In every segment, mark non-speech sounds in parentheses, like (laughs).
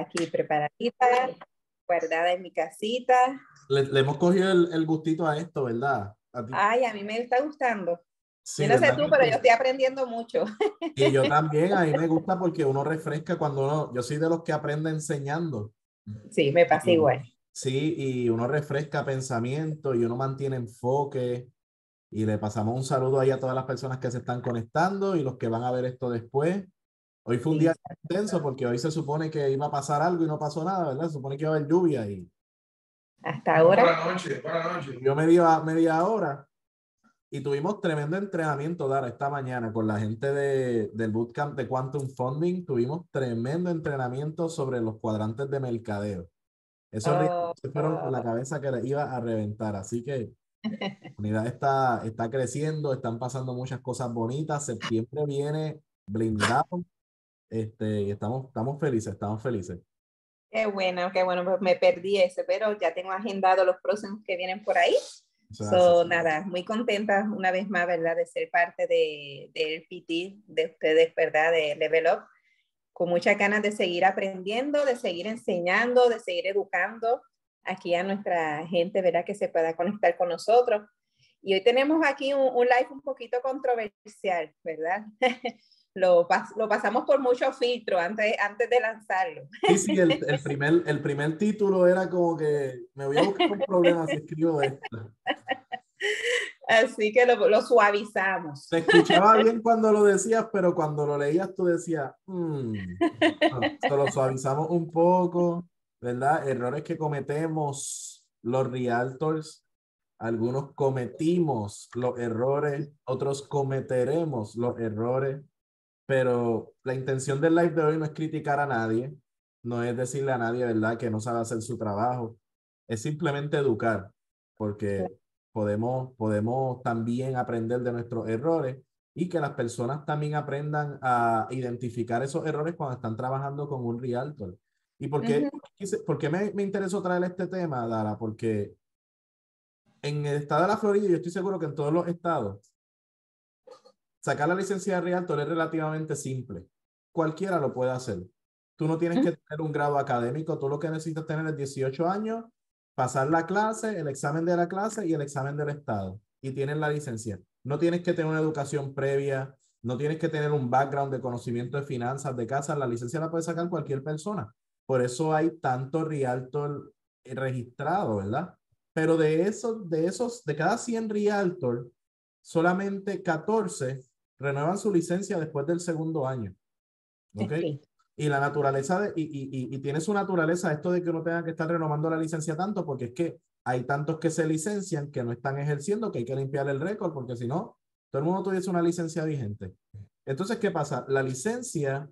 aquí preparadita, guardada en mi casita. Le, hemos cogido el, gustito a esto, ¿verdad? Ay, a mí me está gustando. yo no sé tú, pero yo estoy aprendiendo mucho. (laughs) Y yo también, a mí me gusta porque uno refresca cuando uno, yo soy de los que aprende enseñando. Sí, me pasa igual. Sí, y uno refresca pensamiento y uno mantiene enfoque. Y le pasamos un saludo ahí a todas las personas que se están conectando y los que van a ver esto después. Hoy fue un día intenso porque hoy se supone que iba a pasar algo y no pasó nada, ¿verdad? Se supone que iba a haber lluvia y... Hasta ahora. Buenas noches, buenas noches. Yo media, media hora y tuvimos tremendo entrenamiento, Dara, esta mañana con la gente de, del bootcamp de Quantum Funding. Tuvimos tremendo entrenamiento sobre los cuadrantes de mercadeo. Eso oh, se fueron con la cabeza que le iba a reventar. Así que (laughs) la unidad está, está creciendo, están pasando muchas cosas bonitas. Septiembre viene blindado este, estamos, estamos felices, estamos felices. Qué bueno, qué bueno, pues me perdí ese, pero ya tengo agendado los próximos que vienen por ahí. So, nada, muy contenta una vez más, ¿verdad? De ser parte de, del PT, de ustedes, ¿verdad? De Level Up. Con muchas ganas de seguir aprendiendo, de seguir enseñando, de seguir educando aquí a nuestra gente, ¿verdad? Que se pueda conectar con nosotros. Y hoy tenemos aquí un, un live un poquito controversial, ¿verdad? (laughs) lo, lo pasamos por mucho filtro antes, antes de lanzarlo. Sí, sí, el, el, (laughs) primer, el primer título era como que me voy a buscar un problema si escribo esto. Así que lo, lo suavizamos. Se escuchaba bien cuando lo decías, pero cuando lo leías tú decías, mmm, lo suavizamos un poco, ¿verdad? Errores que cometemos los realtors, algunos cometimos los errores, otros cometeremos los errores pero la intención del live de hoy no es criticar a nadie, no es decirle a nadie, ¿verdad?, que no sabe hacer su trabajo, es simplemente educar, porque podemos, podemos también aprender de nuestros errores y que las personas también aprendan a identificar esos errores cuando están trabajando con un realtor. ¿Y por qué, por qué me, me interesó traer este tema, Dara? Porque en el estado de la Florida, yo estoy seguro que en todos los estados, Sacar la licencia de Realtor es relativamente simple. Cualquiera lo puede hacer. Tú no tienes que tener un grado académico, tú lo que necesitas tener es 18 años, pasar la clase, el examen de la clase y el examen del Estado. Y tienes la licencia. No tienes que tener una educación previa, no tienes que tener un background de conocimiento de finanzas, de casa. La licencia la puede sacar cualquier persona. Por eso hay tanto Realtor registrado, ¿verdad? Pero de esos, de esos, de cada 100 Realtor, solamente 14 renuevan su licencia después del segundo año. ¿Ok? Y la naturaleza, de, y, y, y, tiene su naturaleza esto de que uno tenga que estar renovando la licencia tanto, porque es que hay tantos que se licencian que no están ejerciendo, que hay que limpiar el récord, porque si no, todo el mundo tuviese una licencia vigente. Entonces, ¿qué pasa? La licencia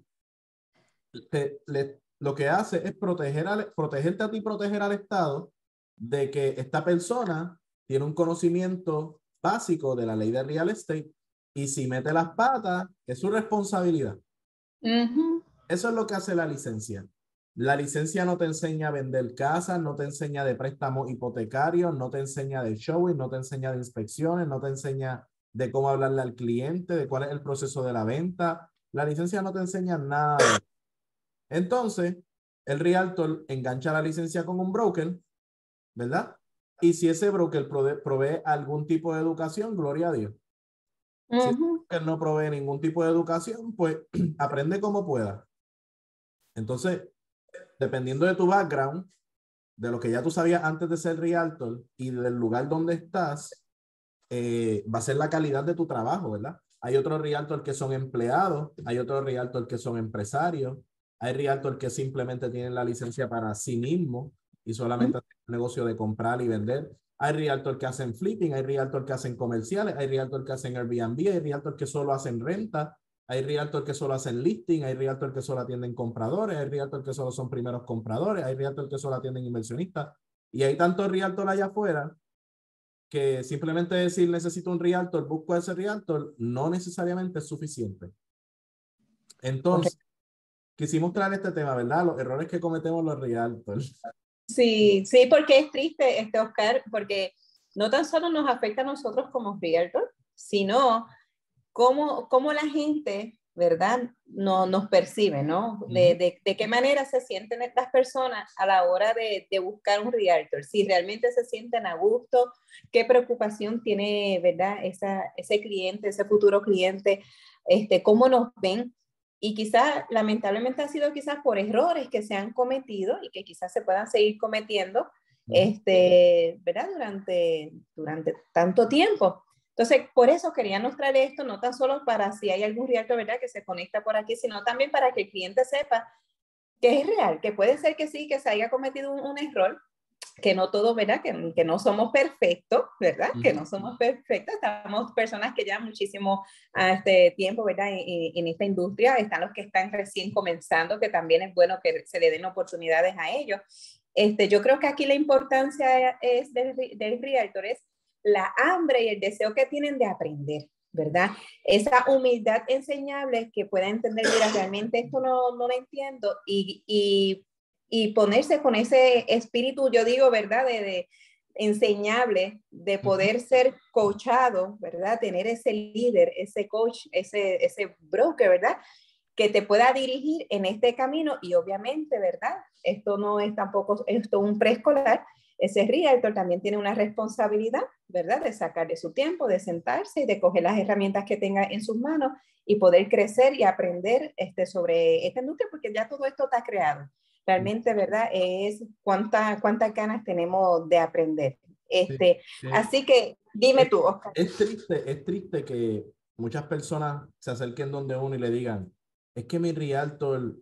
te, le, lo que hace es proteger al, protegerte a ti, proteger al Estado de que esta persona tiene un conocimiento básico de la ley de real estate y si mete las patas, es su responsabilidad. Eso es lo que hace la licencia. La licencia no te enseña a vender casas, no te enseña de préstamos hipotecarios, no te enseña de showing, no te enseña de inspecciones, no te enseña de cómo hablarle al cliente, de cuál es el proceso de la venta. La licencia no te enseña nada. Entonces, el realtor engancha la licencia con un broker, ¿verdad? Y si ese broker provee algún tipo de educación, gloria a Dios. Si no provee ningún tipo de educación, pues (clears throat) aprende como pueda. Entonces, dependiendo de tu background, de lo que ya tú sabías antes de ser realtor y del lugar donde estás, eh, va a ser la calidad de tu trabajo, ¿verdad? Hay otros realtor que son empleados, hay otros realtor que son empresarios, hay realtor que simplemente tienen la licencia para sí mismo y solamente hacen el negocio de comprar y vender. Hay realtor que hacen flipping, hay realtor que hacen comerciales, hay realtor que hacen Airbnb, hay realtor que solo hacen renta, hay realtor que solo hacen listing, hay realtor que solo atienden compradores, hay realtor que solo son primeros compradores, hay realtor que solo atienden inversionistas. Y hay tantos realtor allá afuera que simplemente decir necesito un realtor, busco ese realtor, no necesariamente es suficiente. Entonces, quisimos traer este tema, ¿verdad? Los errores que cometemos los realtors. Sí, sí, porque es triste, este Oscar, porque no tan solo nos afecta a nosotros como realtor, sino cómo, cómo la gente ¿verdad? No, nos percibe, ¿no? De, de, de, qué manera se sienten estas personas a la hora de, de, buscar un realtor, si realmente se sienten a gusto, qué preocupación tiene, ¿verdad? Esa, ese cliente, ese futuro cliente, este, cómo nos ven. Y quizás, lamentablemente, ha sido quizás por errores que se han cometido y que quizás se puedan seguir cometiendo, este, ¿verdad? Durante, durante tanto tiempo. Entonces, por eso queríamos traer esto, no tan solo para si hay algún realtor, ¿verdad?, que se conecta por aquí, sino también para que el cliente sepa que es real, que puede ser que sí, que se haya cometido un, error, que no todo, ¿verdad? Que, que, no somos perfectos, ¿verdad? Que no somos perfectos, estamos personas que ya muchísimo a este tiempo, ¿verdad? En, en, esta industria, están los que están recién comenzando, que también es bueno que se le den oportunidades a ellos. Este, yo creo que aquí la importancia es del, del realtor es la hambre y el deseo que tienen de aprender, ¿verdad? Esa humildad enseñable que pueda entender, mira, realmente esto no, no lo entiendo y, y, y, ponerse con ese espíritu, yo digo, ¿verdad? De, de enseñable, de poder ser coachado, ¿verdad? Tener ese líder, ese coach, ese, ese broker, ¿verdad? Que te pueda dirigir en este camino y obviamente, ¿verdad? Esto no es tampoco, esto un preescolar, ese realtor también tiene una responsabilidad, ¿verdad? De sacar de su tiempo, de sentarse y de coger las herramientas que tenga en sus manos y poder crecer y aprender este, sobre esta industria, porque ya todo esto está creado. Realmente, ¿verdad? Es cuántas cuántas ganas tenemos de aprender. Este, Así que dime tú, Oscar. Es triste, es triste que muchas personas se acerquen donde uno y le digan, es que mi realtor,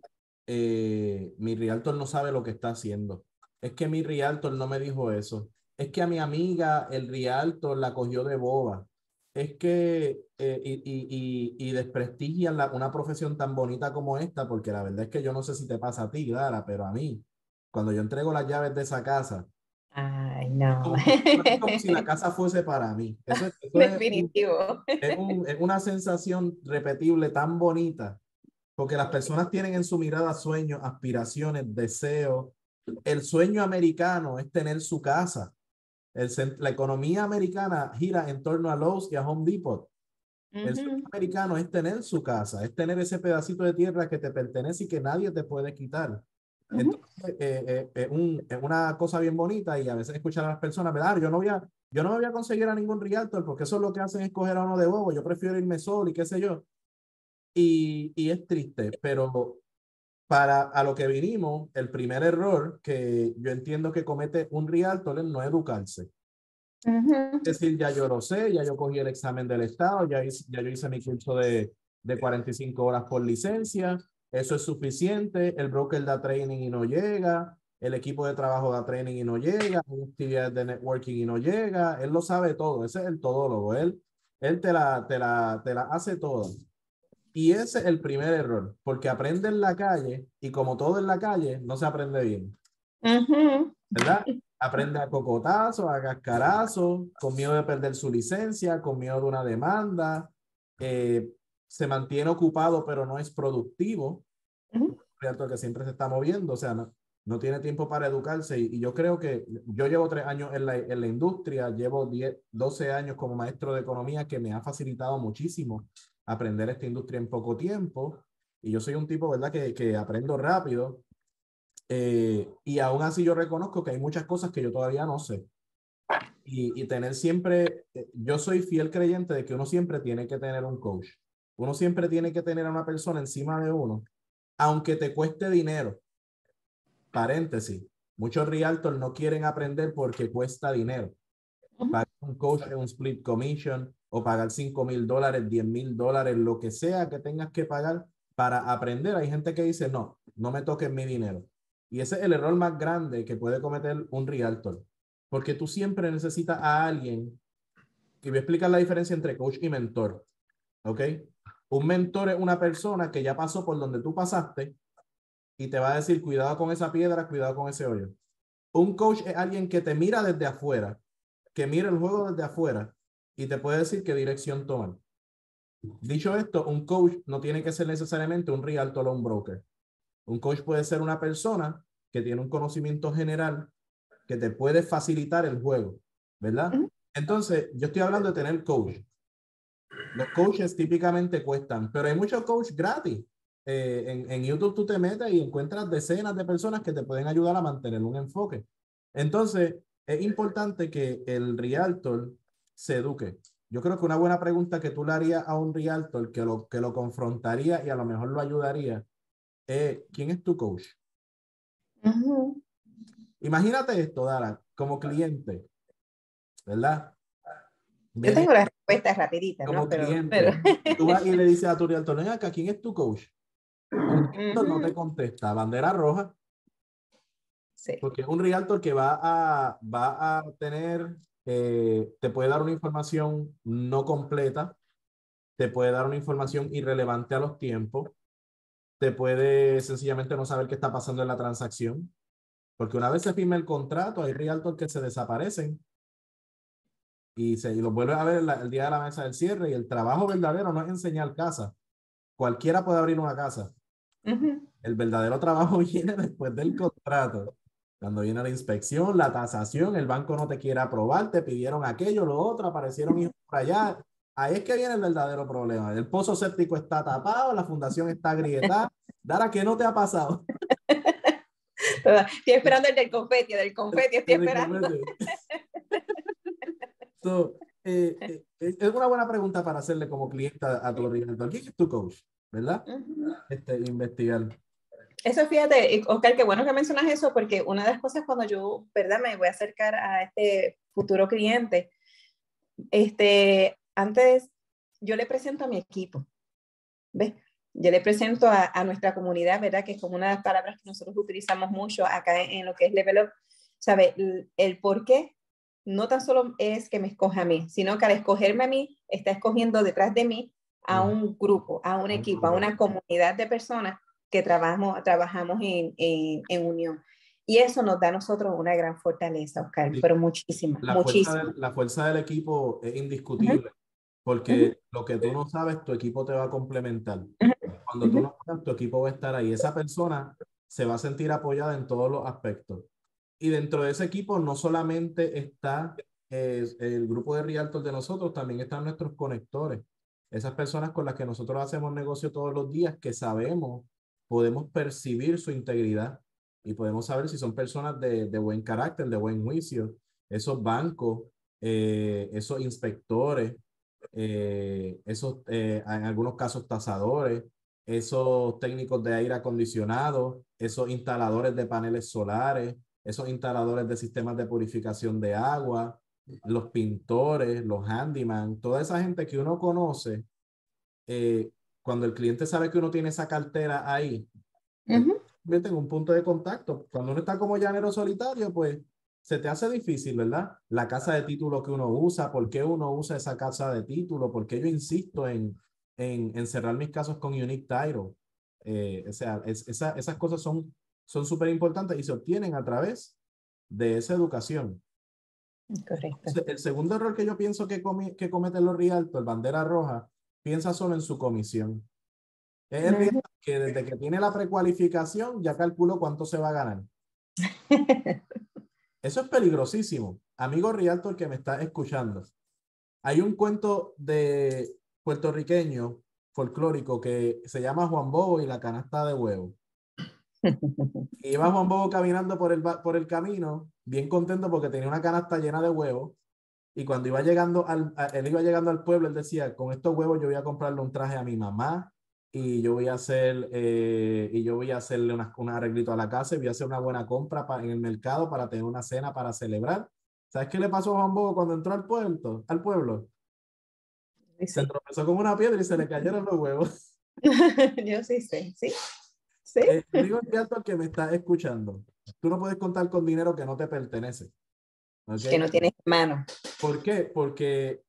eh, mi realtor no sabe lo que está haciendo es que mi realtor no me dijo eso. Es que a mi amiga el realtor la cogió de boba. Es que, eh, y, y, y, desprestigian la, una profesión tan bonita como esta, porque la verdad es que yo no sé si te pasa a ti, Dara, pero a mí, cuando yo entrego las llaves de esa casa, Ay, no. Es como, si la (laughs) casa fuese para mí. Eso, Definitivo. Es, es, una sensación repetible tan bonita, porque las personas tienen en su mirada sueños, aspiraciones, deseos, el sueño americano es tener su casa. El, la economía americana gira en torno a Lowe's y a Home Depot. El sueño americano es tener su casa, es tener ese pedacito de tierra que te pertenece y que nadie te puede quitar. Entonces, eh, eh, eh, un, es una cosa bien bonita y a veces escuchar a las personas, ¿verdad? Yo no voy a, yo no me voy a conseguir a ningún realtor porque eso es lo que hacen es coger a uno de bobo. Yo prefiero irme solo y qué sé yo. Y, y es triste, pero para a lo que vinimos, el primer error que yo entiendo que comete un realtor es no educarse. Es decir, ya yo lo sé, ya yo cogí el examen del Estado, ya, ya yo hice mi curso de, de 45 horas por licencia, eso es suficiente, el broker da training y no llega, el equipo de trabajo da training y no llega, hay actividades de networking y no llega, él lo sabe todo, ese es el todólogo, él, él te, la, te, la, te la hace todo. Y ese es el primer error, porque aprende en la calle y como todo en la calle, no se aprende bien. ¿Verdad? Aprende a cocotazo, a cascarazo, con miedo de perder su licencia, con miedo de una demanda, eh, se mantiene ocupado pero no es productivo, cierto que siempre se está moviendo, o sea, no, no tiene tiempo para educarse y, yo creo que yo llevo tres años en la, en la industria, llevo 10, 12 años como maestro de economía que me ha facilitado muchísimo aprender esta industria en poco tiempo. Y yo soy un tipo, ¿verdad?, que, que aprendo rápido. Eh, y aún así yo reconozco que hay muchas cosas que yo todavía no sé. Y, y tener siempre, eh, yo soy fiel creyente de que uno siempre tiene que tener un coach. Uno siempre tiene que tener a una persona encima de uno, aunque te cueste dinero. Paréntesis, muchos realtors no quieren aprender porque cuesta dinero. Para un coach es un split commission, o pagar 5 mil dólares, 10 mil dólares, lo que sea que tengas que pagar para aprender. Hay gente que dice, no, no me toques mi dinero. Y ese es el error más grande que puede cometer un realtor, porque tú siempre necesitas a alguien, que voy a explicar la diferencia entre coach y mentor, ¿ok? Un mentor es una persona que ya pasó por donde tú pasaste y te va a decir, cuidado con esa piedra, cuidado con ese hoyo. Un coach es alguien que te mira desde afuera, que mira el juego desde afuera y te puede decir qué dirección tomar. Dicho esto, un coach no tiene que ser necesariamente un realtor o un broker. Un coach puede ser una persona que tiene un conocimiento general que te puede facilitar el juego, ¿verdad? Entonces, yo estoy hablando de tener coach. Los coaches típicamente cuestan, pero hay muchos coaches gratis. Eh, en, en, YouTube tú te metes y encuentras decenas de personas que te pueden ayudar a mantener un enfoque. Entonces, es importante que el realtor se eduque. Yo creo que una buena pregunta que tú le harías a un realtor que lo, que lo confrontaría y a lo mejor lo ayudaría es, ¿quién es tu coach? Imagínate esto, Dara, como cliente, ¿verdad? Yo tengo la respuesta rapidita, como ¿no? cliente, tú vas y le dices a tu realtor, ven acá, ¿quién es tu coach? no te contesta, bandera roja. Sí. Porque es un realtor que va a, va a tener, eh, te puede dar una información no completa, te puede dar una información irrelevante a los tiempos, te puede sencillamente no saber qué está pasando en la transacción. Porque una vez se firma el contrato, hay realtors que se desaparecen y, se, y los vuelves a ver el, día de la mesa del cierre y el trabajo verdadero no es enseñar casa. Cualquiera puede abrir una casa. El verdadero trabajo (laughs) viene después del contrato. Cuando viene la inspección, la tasación, el banco no te quiere aprobar, te pidieron aquello, lo otro, aparecieron hijos por allá. Ahí es que viene el verdadero problema. El pozo séptico está tapado, la fundación está grietada. Dara, ¿qué no te ha pasado? Estoy esperando el del confeti, del confeti estoy esperando. Eh, eh, es una buena pregunta para hacerle como cliente a tu original. ¿Quién es tu coach? ¿Verdad? este, investigar. Eso fíjate, Oscar, qué bueno que mencionas eso, porque una de las cosas cuando yo, ¿verdad? Me voy a acercar a este futuro cliente, este, antes yo le presento a mi equipo, ¿ves? Yo le presento a, a, nuestra comunidad, ¿verdad? Que es como una de las palabras que nosotros utilizamos mucho acá en, en lo que es Level Up, ¿sabe? El, el, por qué no tan solo es que me escoja a mí, sino que al escogerme a mí, está escogiendo detrás de mí a un grupo, a un equipo, a una comunidad de personas que trabajamos, trabajamos en, en, en unión. Y eso nos da a nosotros una gran fortaleza, Oscar, pero muchísima, la muchísima. Fuerza de, la fuerza del equipo es indiscutible, porque lo que tú no sabes, tu equipo te va a complementar. Cuando tú no sabes, tu equipo va a estar ahí. Esa persona se va a sentir apoyada en todos los aspectos. Y dentro de ese equipo no solamente está eh, el grupo de Realtor de nosotros, también están nuestros conectores. Esas personas con las que nosotros hacemos negocio todos los días, que sabemos, podemos percibir su integridad y podemos saber si son personas de, de buen carácter, de buen juicio. Esos bancos, eh, esos inspectores, eh, esos, en algunos casos tasadores, esos técnicos de aire acondicionado, esos instaladores de paneles solares, esos instaladores de sistemas de purificación de agua, los pintores, los handyman, toda esa gente que uno conoce, eh, cuando el cliente sabe que uno tiene esa cartera ahí, uh en un punto de contacto. Cuando uno está como llanero solitario, pues se te hace difícil, ¿verdad? La casa de título que uno usa, ¿por qué uno usa esa casa de título? ¿Por qué yo insisto en, en, cerrar mis casos con Unique Title? Eh, o sea, esa, esas cosas son son súper importantes y se obtienen a través de esa educación. Correcto. El segundo error que yo pienso que, que cometen los realtors, bandera roja, piensa solo en su comisión. Es el que desde que tiene la precualificación ya calculó cuánto se va a ganar. (laughs) Eso es peligrosísimo. Amigo realtor que me está escuchando, hay un cuento de puertorriqueño folclórico que se llama Juan Bobo y la canasta de huevo. (laughs) Y iba Juan Bobo caminando por el, por el camino, bien contento porque tenía una canasta llena de huevos. Y cuando iba llegando al, él iba llegando al pueblo, él decía, con estos huevos yo voy a comprarle un traje a mi mamá y yo voy a hacer, eh, y yo voy a hacerle una, un arreglito a la casa y voy a hacer una buena compra en el mercado para tener una cena para celebrar. ¿Sabes qué le pasó a Juan Bobo cuando entró al pueblo? Al pueblo? Se tropezó con una piedra y se le cayeron los huevos. (laughs) yo sí sé, sí. ¿Sí? Eh, digo el que me está escuchando. Tú no puedes contar con dinero que no te pertenece. Que no tienes mano. ¿Por qué? Porque,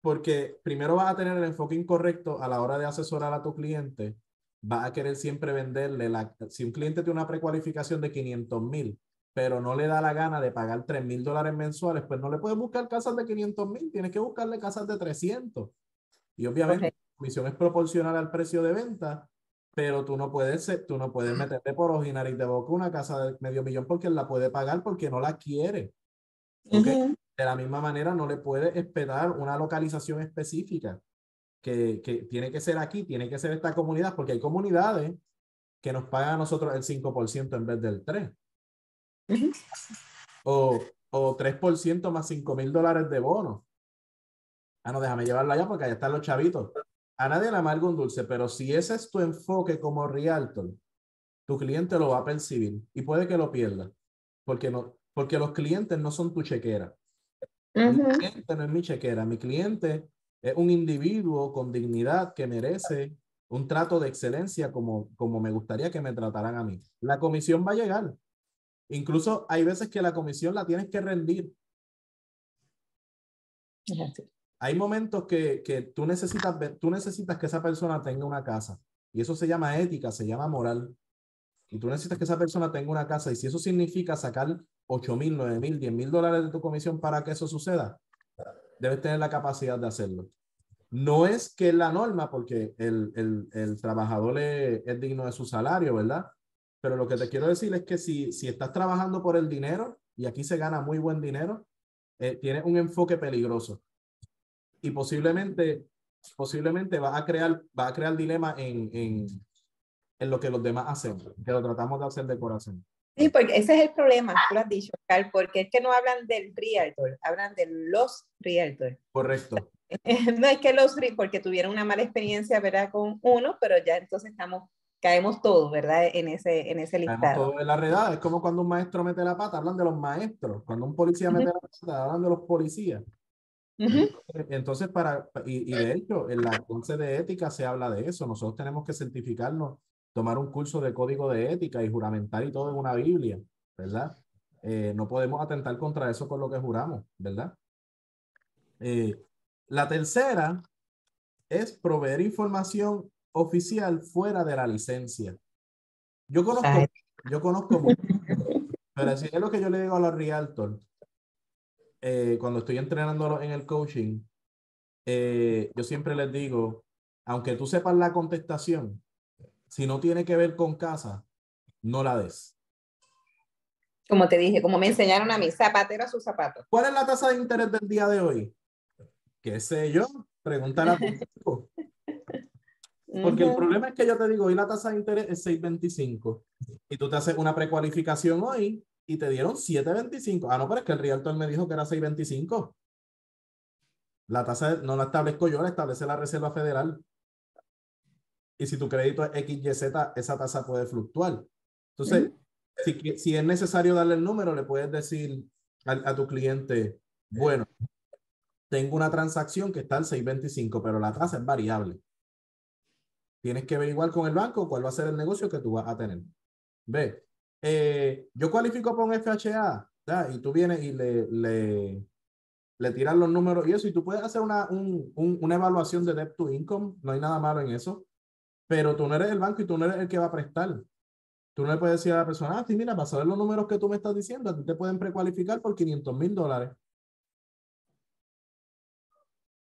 porque primero vas a tener el enfoque incorrecto a la hora de asesorar a tu cliente. Vas a querer siempre venderle la... Si un cliente tiene una precualificación de 500 mil, pero no le da la gana de pagar 3 mil dólares mensuales, pues no le puedes buscar casas de 500 mil, tienes que buscarle casas de 300. Y obviamente la comisión es proporcional al precio de venta pero tú no puedes, tú no puedes meterte por original y de boca una casa de medio millón porque él la puede pagar porque no la quiere. De la misma manera, no le puede esperar una localización específica. que, que tiene que ser aquí, tiene que ser esta comunidad, porque hay comunidades que nos pagan a nosotros el 5% en vez del 3%. o, o 3% más 5 mil dólares de bono. Ah, no, déjame llevarla allá porque allá están los chavitos. A nadie le amarga un dulce, pero si ese es tu enfoque como realtor, tu cliente lo va a percibir y puede que lo pierda, porque, no, porque los clientes no son tu chequera. Mi cliente no es mi chequera, mi cliente es un individuo con dignidad que merece un trato de excelencia como, como me gustaría que me trataran a mí. La comisión va a llegar. Incluso hay veces que la comisión la tienes que rendir. Hay momentos que, que tú, necesitas, tú necesitas que esa persona tenga una casa y eso se llama ética, se llama moral. Y tú necesitas que esa persona tenga una casa y si eso significa sacar 8 mil, 9 mil, 10 mil dólares de tu comisión para que eso suceda, debes tener la capacidad de hacerlo. No es que la norma, porque el, el, el trabajador es, es, digno de su salario, ¿verdad? Pero lo que te quiero decir es que si, si estás trabajando por el dinero, y aquí se gana muy buen dinero, eh, tienes un enfoque peligroso. Y posiblemente, posiblemente va a crear, va a crear dilema en, en, en lo que los demás hacen, que lo tratamos de hacer de corazón. Sí, porque ese es el problema, tú lo has dicho, Carl, porque es que no hablan del realtor, hablan de los realtors. Correcto. (laughs) No es que los, porque tuvieron una mala experiencia, ¿verdad? Con uno, pero ya entonces estamos, caemos todos, ¿verdad? En ese, en ese listado. Caemos todos en la redada. Es como cuando un maestro mete la pata, hablan de los maestros. Cuando un policía mete la pata, hablan de los policías. Entonces, para, y, y, de hecho, en la clase de ética se habla de eso. Nosotros tenemos que certificarnos tomar un curso de código de ética y juramentar y todo en una Biblia, ¿verdad? Eh, no podemos atentar contra eso con lo que juramos, ¿verdad? Eh, la tercera es proveer información oficial fuera de la licencia. Yo conozco, yo conozco pero así es lo que yo le digo a los realtors eh, cuando estoy entrenándolo en el coaching. yo siempre les digo, aunque tú sepas la contestación, si no tiene que ver con casa, no la des. Como te dije, como me enseñaron a mí, zapatero a sus zapatos. ¿Cuál es la tasa de interés del día de hoy? ¿Qué sé yo? Pregúntale a tu (laughs) Porque el problema es que yo te digo, hoy la tasa de interés es 6.25 y tú te haces una precualificación hoy y te dieron 7.25. Ah, no, pero es que el realtor me dijo que era 6.25. La tasa no la establezco yo, la establece la Reserva Federal. Y si tu crédito es XYZ, esa tasa puede fluctuar. Entonces, si, si, es necesario darle el número, le puedes decir a, a, tu cliente, bueno, tengo una transacción que está al 625, pero la tasa es variable. Tienes que ver igual con el banco cuál va a ser el negocio que tú vas a tener. Ve, eh, yo cualifico por un FHA, ¿ya? y tú vienes y le, le, le tiras los números y eso, y tú puedes hacer una, un, un, una evaluación de debt to income, no hay nada malo en eso pero tú no eres el banco y tú no eres el que va a prestar. Tú no le puedes decir a la persona, ah, sí, mira, para saber los números que tú me estás diciendo, a ti te pueden precualificar por 500 mil dólares.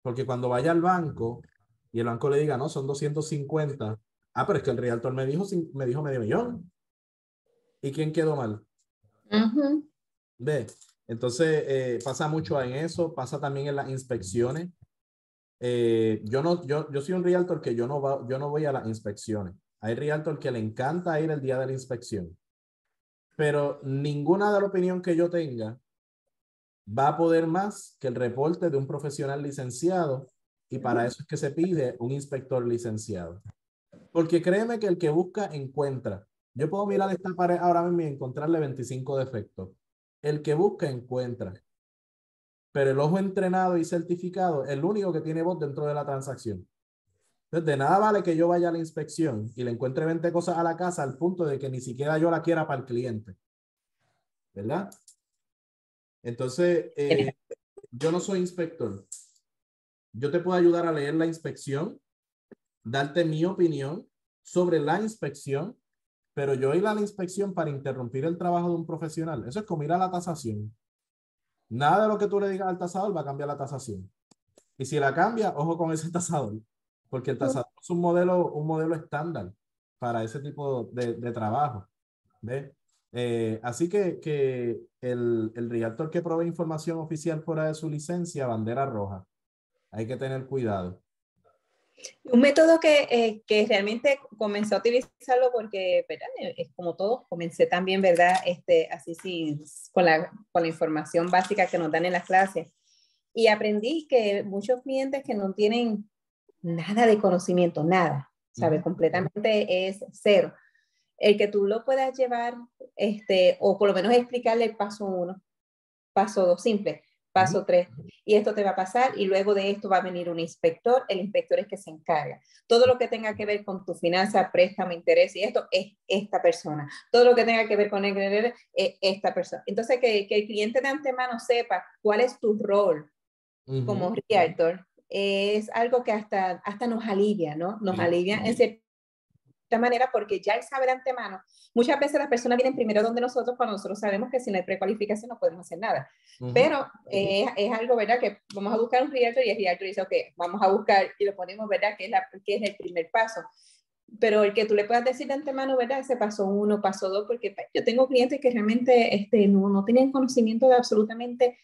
Porque cuando vaya al banco y el banco le diga, no, son 250, ah, pero es que el realtor me dijo, me dijo medio millón. ¿Y quién quedó mal? Ve, entonces eh, pasa mucho en eso, pasa también en las inspecciones. Eh, yo, no, yo, yo soy un realtor que yo no, va, yo no voy a las inspecciones. Hay realtor que le encanta ir el día de la inspección, pero ninguna de la opinión que yo tenga va a poder más que el reporte de un profesional licenciado y para eso es que se pide un inspector licenciado. Porque créeme que el que busca encuentra. Yo puedo mirar esta pared ahora mismo y encontrarle 25 defectos. El que busca encuentra pero el ojo entrenado y certificado es el único que tiene voz dentro de la transacción. Entonces, de nada vale que yo vaya a la inspección y le encuentre 20 cosas a la casa al punto de que ni siquiera yo la quiera para el cliente. ¿Verdad? Entonces, eh, yo no soy inspector. Yo te puedo ayudar a leer la inspección, darte mi opinión sobre la inspección, pero yo ir a la inspección para interrumpir el trabajo de un profesional. Eso es como ir a la tasación. Nada de lo que tú le digas al tasador va a cambiar la tasación. Y si la cambia, ojo con ese (laughs) tasador, porque el tasador es un modelo, un modelo estándar para ese tipo de, de trabajo. Eh, así que, que el, el que provee información oficial fuera de su licencia, bandera roja. Hay que tener cuidado. Un método que, eh, que, realmente comenzó a utilizarlo porque, ¿verdad? Es como todo, comencé también, ¿verdad? Este, así sí, con la, con la información básica que nos dan en las clases. Y aprendí que muchos clientes que no tienen nada de conocimiento, nada, ¿sabes? Completamente es cero. El que tú lo puedas llevar, este, o por lo menos explicarle el paso uno, paso dos, simple Paso tres, y esto te va a pasar y luego de esto va a venir un inspector, el inspector es que se encarga. Todo lo que tenga que ver con tu finanza, préstamo, interés y esto es esta persona. Todo lo que tenga que ver con el es esta persona. Entonces, que, que el cliente de antemano sepa cuál es tu rol como realtor es algo que hasta, hasta nos alivia, ¿no? Nos alivia en manera porque ya él sabe de antemano. Muchas veces las personas vienen primero donde nosotros cuando nosotros sabemos que si no hay precualificación no podemos hacer nada. Pero eh, es algo, ¿verdad? Que vamos a buscar un realtor y el realtor dice, ok, vamos a buscar y lo ponemos, ¿verdad? Que es, la, que es el primer paso. Pero el que tú le puedas decir de antemano, ¿verdad? Ese paso uno, paso dos, porque pues, yo tengo clientes que realmente este, no, no tienen conocimiento de absolutamente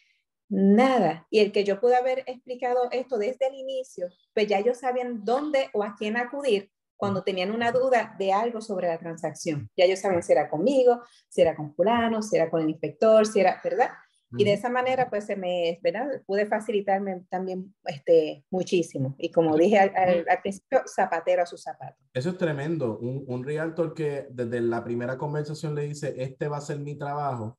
nada. Y el que yo pude haber explicado esto desde el inicio, pues ya ellos sabían dónde o a quién acudir cuando tenían una duda de algo sobre la transacción. Ya ellos saben si era conmigo, si era con fulano, si era con el inspector, si era, ¿verdad? Y de esa manera, pues, se me, ¿verdad? Pude facilitarme también este, muchísimo. Y como dije al, principio, zapatero a su zapato. Eso es tremendo. Un, un realtor que desde la primera conversación le dice, este va a ser mi trabajo,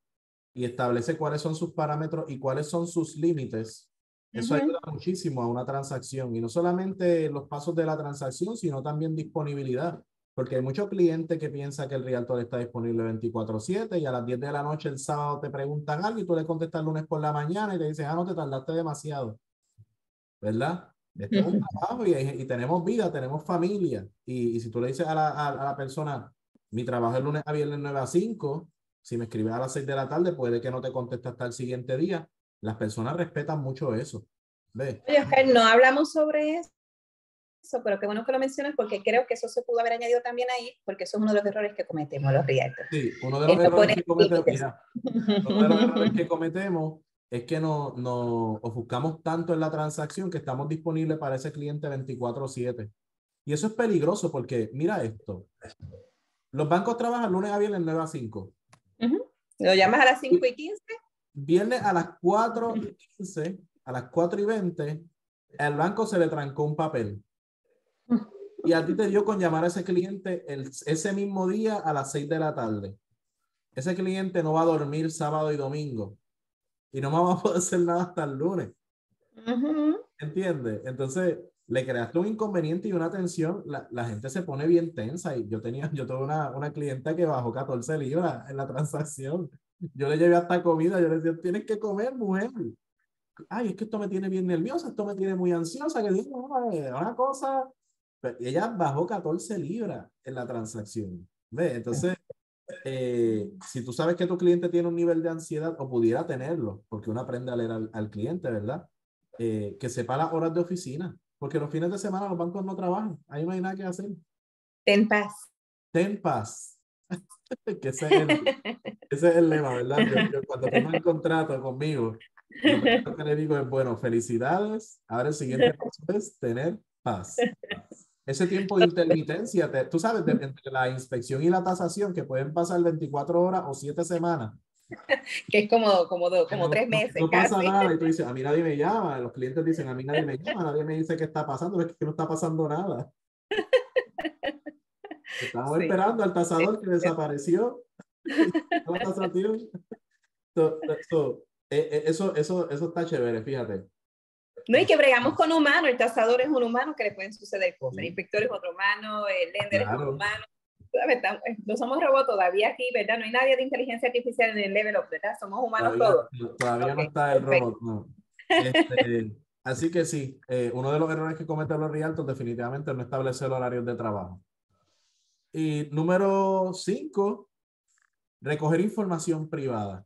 y establece cuáles son sus parámetros y cuáles son sus límites eso ayuda muchísimo a una transacción y no solamente los pasos de la transacción, sino también disponibilidad. Porque hay muchos clientes que piensan que el Realtor está disponible 24/7 y a las 10 de la noche el sábado te preguntan algo y tú le contestas el lunes por la mañana y te dicen, ah, no te tardaste demasiado. ¿Verdad? Esto es un trabajo y, y, tenemos vida, tenemos familia. Y, y si tú le dices a la, a, a la persona, mi trabajo es lunes a viernes 9 a 5, si me escribes a las 6 de la tarde, puede que no te conteste hasta el siguiente día las personas respetan mucho eso. ¿Ves? Oye, no hablamos sobre eso, pero qué bueno que lo mencionas porque creo que eso se pudo haber añadido también ahí, porque eso es uno de los errores que cometemos los realtors. Sí, uno de los, errores que, cometemos, (laughs) uno de los errores que cometemos es que nos, nos ofuscamos tanto en la transacción que estamos disponibles para ese cliente 24/7. Y eso es peligroso porque, mira esto, los bancos trabajan lunes a viernes 9 a 5. ¿Lo llamas a las 5 y 15? Viernes a las 4 y 15, a las 4 y 20, al banco se le trancó un papel. Y a ti te dio con llamar a ese cliente el, ese mismo día a las 6 de la tarde. Ese cliente no va a dormir sábado y domingo. Y no (laughs) va a poder hacer nada hasta el lunes. ¿Entiendes? Entonces, le creaste un inconveniente y una tensión. La, la, gente se pone bien tensa. Y yo tenía, yo tuve una, una clienta que bajó 14 libras en la transacción. Yo le llevé hasta comida, yo le decía, tienes que comer, mujer. Ay, es que esto me tiene bien nerviosa, esto me tiene muy ansiosa, que digo, una cosa. Y ella bajó 14 libras en la transacción. ¿Ve? Entonces, eh, si tú sabes que tu cliente tiene un nivel de ansiedad, o pudiera tenerlo, porque uno aprende a leer al, al cliente, ¿verdad? Eh, que sepa las horas de oficina, porque los fines de semana los bancos no trabajan, ahí no hay nada que hacer. Ten paz. Ten paz. (laughs) que ese es, el, ese es el lema, ¿verdad? Yo, cuando tengo el contrato conmigo, lo que le digo es, bueno, felicidades. Ahora el siguiente (laughs) paso es tener paz. Ese tiempo de intermitencia, tú sabes, entre la inspección y la tasación, que pueden pasar 24 horas o 7 semanas. Que es como, como, como tres meses. No, pasa nada y tú dices, (laughs) a mí nadie me llama. Los clientes dicen, a mí nadie me llama, nadie me dice qué está pasando, es que no está pasando nada. Estamos esperando al tasador que desapareció. (laughs) Eh, eh, eso, eso, eso está chévere, fíjate. No, y que bregamos con humanos, el tasador es un humano que le pueden suceder cosas, el inspector es otro humano, el lender es un humano. Eh, no somos robots todavía aquí, ¿verdad? No hay nadie de inteligencia artificial en el level up, ¿verdad? Somos humanos todos. Todavía no está el robot, no. Este, así que sí, uno de los errores que cometen los realtors definitivamente es no establecer horarios de trabajo. Y número cinco, recoger información privada.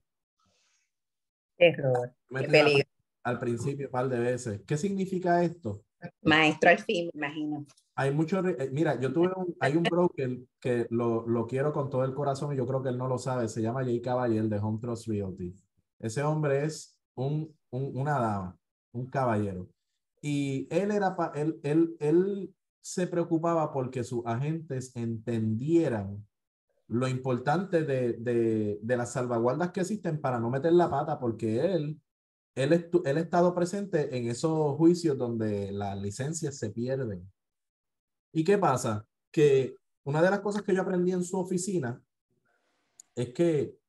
Error. peligro. Al, principio, un par de veces. ¿Qué significa esto? Maestro al fin, me imagino. Hay mucho, eh, mira, yo tuve un, hay un broker que lo, lo, quiero con todo el corazón y yo creo que él no lo sabe, se llama Jay Caballero de Home Trust Realty. Ese hombre es un, un, una dama, un caballero. Y él era, él, él, él se preocupaba porque sus agentes entendieran lo importante de, de, de las salvaguardas que existen para no meter la pata, porque él, él, él ha estado presente en esos juicios donde las licencias se pierden. ¿Y qué pasa? Que una de las cosas que yo aprendí en su oficina es que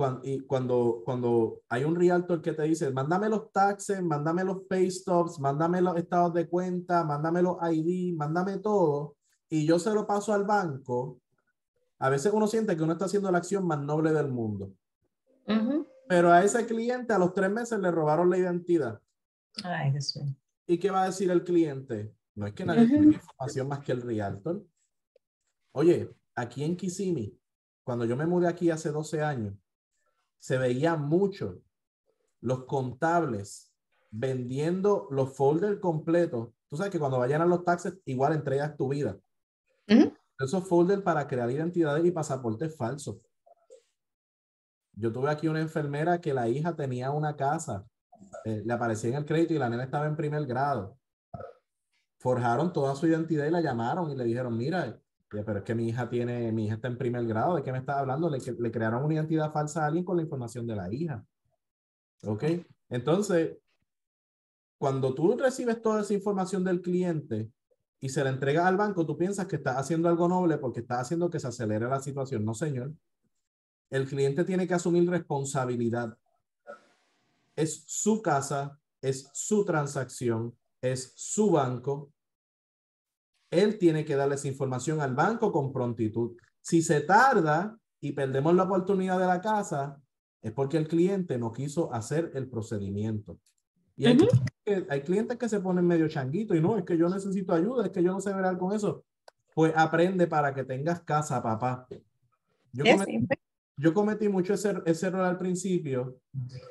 cuando, y cuando, cuando hay un realtor que te dice, mándame los taxes, mándame los pay stubs, mándame los estados de cuenta, mándame los ID, mándame todo, y yo se lo paso al banco, a veces uno siente que uno está haciendo la acción más noble del mundo. Pero a ese cliente a los tres meses le robaron la identidad. Ay, ¿Y qué va a decir el cliente? No es que nadie tiene información más que el realtor. Oye, aquí en Kissimmee, cuando yo me mudé aquí hace 12 años, se veía mucho los contables vendiendo los folders completos. Tú sabes que cuando vayan a los taxes, igual entregas tu vida. Esos folders para crear identidades y pasaportes falsos. Yo tuve aquí una enfermera que la hija tenía una casa, eh, le aparecía en el crédito y la nena estaba en primer grado. Forjaron toda su identidad y la llamaron y le dijeron, mira, pero es que mi hija tiene, mi hija está en primer grado, ¿de qué me estás hablando? Le, le crearon una identidad falsa a alguien con la información de la hija. ¿Ok? Entonces, cuando tú recibes toda esa información del cliente y se la entregas al banco, tú piensas que estás haciendo algo noble porque estás haciendo que se acelere la situación. No, señor. El cliente tiene que asumir responsabilidad. Es su casa, es su transacción, es su banco él tiene que darle esa información al banco con prontitud. Si se tarda y perdemos la oportunidad de la casa, es porque el cliente no quiso hacer el procedimiento. Y hay, clientes, que, se ponen medio changuito y no, es que yo necesito ayuda, es que yo no sé ver con eso. Pues aprende para que tengas casa, papá. Yo, cometí, yo cometí mucho ese, ese, error al principio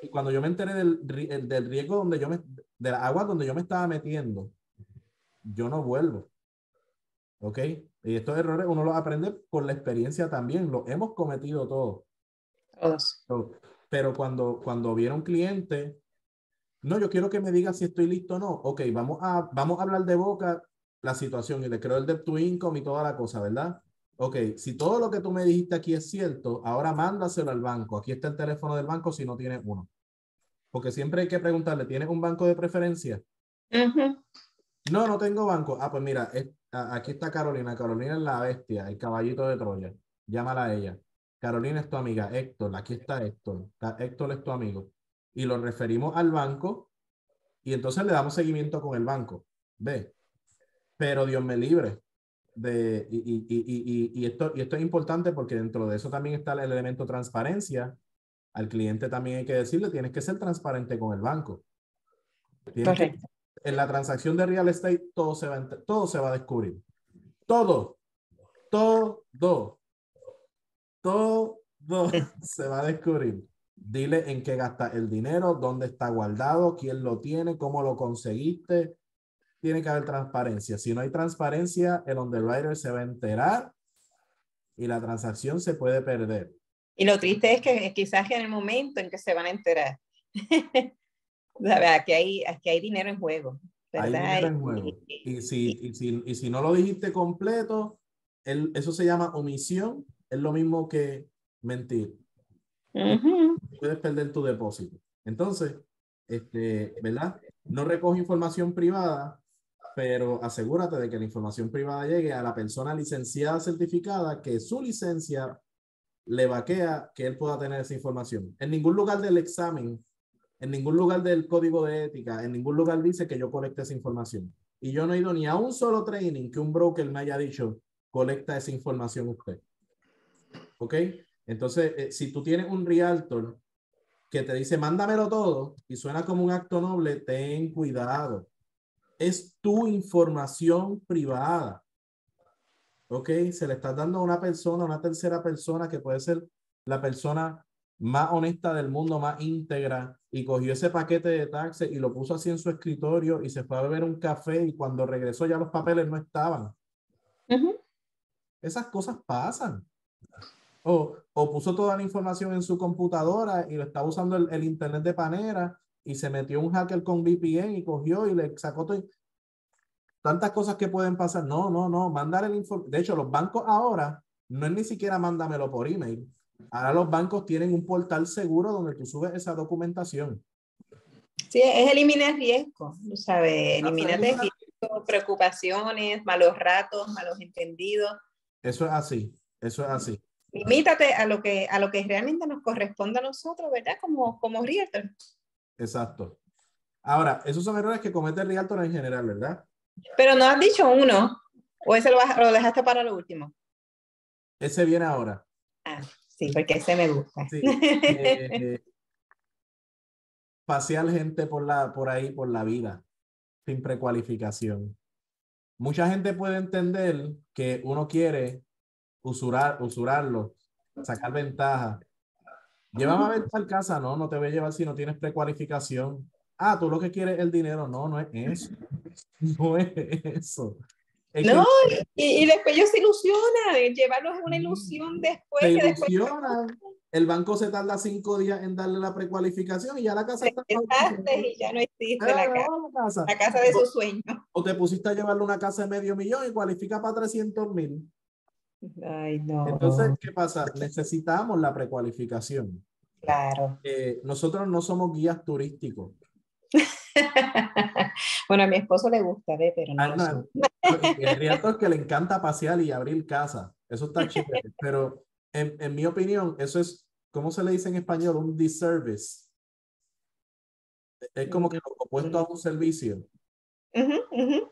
y cuando yo me enteré del, del riesgo donde yo me, de la agua donde yo me estaba metiendo, yo no vuelvo. ¿Ok? Y estos errores uno los aprende con la experiencia también, los hemos cometido todos. pero cuando, cuando viene un cliente, no, yo quiero que me diga si estoy listo o no. Ok, vamos a, vamos a hablar de boca la situación y le creo el debt to income y toda la cosa, ¿verdad? Ok, si todo lo que tú me dijiste aquí es cierto, ahora mándaselo al banco. Aquí está el teléfono del banco si no tienes uno. Porque siempre hay que preguntarle, ¿tienes un banco de preferencia? No, no tengo banco. Ah, pues mira, es, aquí está Carolina. Carolina es la bestia, el caballito de Troya. Llámala a ella. Carolina es tu amiga. Héctor, aquí está Héctor. Héctor es tu amigo. Y lo referimos al banco y entonces le damos seguimiento con el banco. Ve. Pero Dios me libre. De, y, y, y, y, esto, y esto es importante porque dentro de eso también está el elemento transparencia. Al cliente también hay que decirle, tienes que ser transparente con el banco. Correcto en la transacción de real estate todo se va todo se va a descubrir. Todo, todo, todo (laughs) se va a descubrir. Dile en qué gasta el dinero, dónde está guardado, quién lo tiene, cómo lo conseguiste. Tiene que haber transparencia. Si no hay transparencia, el underwriter se va a enterar y la transacción se puede perder. Y lo triste es que quizás en el momento en que se van a enterar. (laughs) Aquí hay, aquí hay dinero en juego. ¿verdad? Y, si, y, si, y si no lo dijiste completo, el, eso se llama omisión. Es lo mismo que mentir. Puedes perder tu depósito. Entonces, este, ¿verdad? No recoge información privada, pero asegúrate de que la información privada llegue a la persona licenciada certificada que su licencia le vaquea que él pueda tener esa información. En ningún lugar del examen en ningún lugar del código de ética, en ningún lugar dice que yo colecte esa información. Y yo no he ido ni a un solo training que un broker me haya dicho, colecta esa información usted. ¿Ok? Entonces, eh, si tú tienes un realtor que te dice, mándamelo todo y suena como un acto noble, ten cuidado. Es tu información privada. ¿Ok? Se le está dando a una persona, a una tercera persona que puede ser la persona más honesta del mundo, más íntegra, y cogió ese paquete de taxes y lo puso así en su escritorio y se fue a beber un café y cuando regresó ya los papeles no estaban. Esas cosas pasan. O, o, puso toda la información en su computadora y lo estaba usando el, el, internet de panera y se metió un hacker con VPN y cogió y le sacó todo. tantas cosas que pueden pasar. No, no, no, mandar el informe. De hecho, los bancos ahora no es ni siquiera mándamelo por email. Ahora los bancos tienen un portal seguro donde tú subes esa documentación. Sí, es eliminar riesgo, ¿sabes? Eliminar riesgos, preocupaciones, malos ratos, malos entendidos. Eso es así, eso es así. Limítate a lo que, a lo que realmente nos corresponde a nosotros, ¿verdad? Como, como realtor. Exacto. Ahora, esos son errores que comete el realtor en general, ¿verdad? Pero no has dicho uno, o ese lo, lo dejaste para lo último. Ese viene ahora. Ah, sí, porque ese me gusta. Sí, (laughs) eh, pasear gente por, la, por ahí, por la vida, sin precualificación. Mucha gente puede entender que uno quiere usurar, usurarlo, sacar ventaja. Llévame a ver tal casa, no, no te voy a llevar si no tienes precualificación. Ah, tú lo que quieres es el dinero. No, no es eso. (laughs) No es eso. No, y, después ellos se ilusionan, llevarlos a una ilusión después. Se ilusionan. El banco se tarda cinco días en darle la precualificación y ya la casa está. y ya no existe la, casa, la, casa. de sus sueños. O te pusiste a llevarle una casa de medio millón y cualifica para 300 mil. Ay, no. Entonces, ¿qué pasa? Necesitamos la precualificación. Claro. Eh, nosotros no somos guías turísticos. (laughs) bueno, a mi esposo le gusta, ¿ve? pero no. Ah, (laughs) el es que le encanta pasear y abrir casa. Eso está chévere. Pero en, en, mi opinión, eso es, ¿cómo se le dice en español? Un disservice. Es como que lo opuesto a un servicio.